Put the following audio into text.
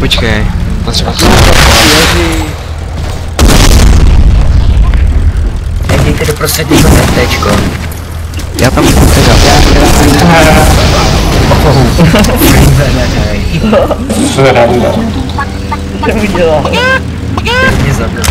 Почекай. Подожди. Я Питер просто не знаю тачку. Я там сказал. Я видела. Не забыл.